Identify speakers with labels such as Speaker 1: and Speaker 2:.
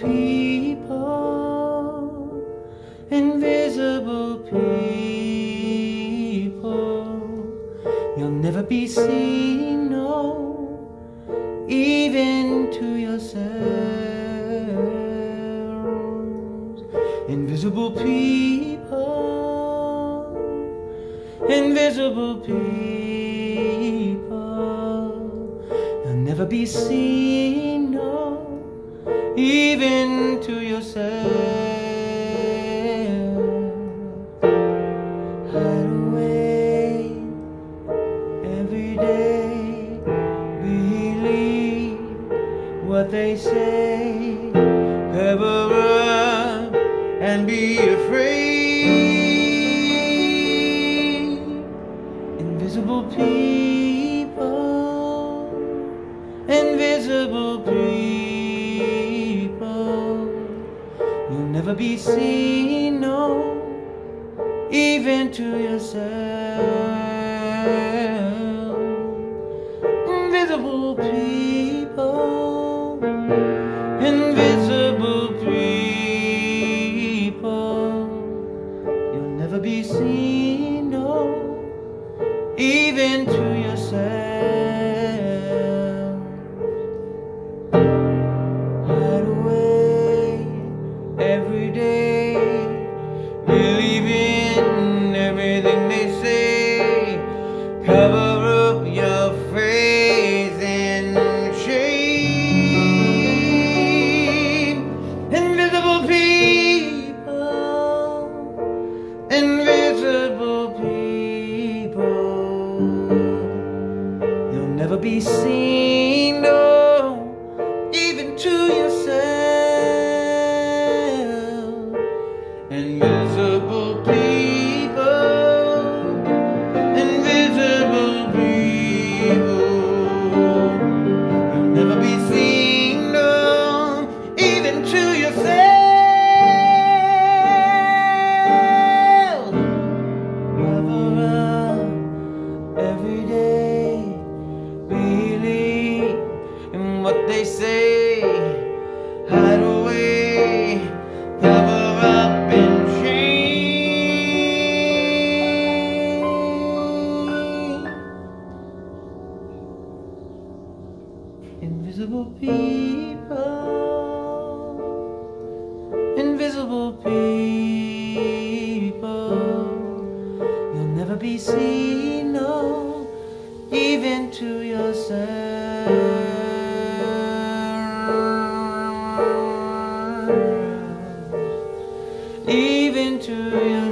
Speaker 1: people, invisible people. You'll never be seen, no, even to yourselves. Invisible people, invisible people. You'll never be seen even to yourself. hide away every day. Believe what they say, cover up and be afraid. Invisible people, invisible people, never be seen, no even to yourself. Invisible people, invisible people, you'll never be seen, no, even to yourself. Believing everything they say. Cover up your face in shame. Invisible people, invisible people, you'll never be seen, no, even to yourself. Invisible every day, believe in what they say, hide away, cover up in shame. Invisible people, invisible people, you'll never be seen, no, even to yourself, even to yourself.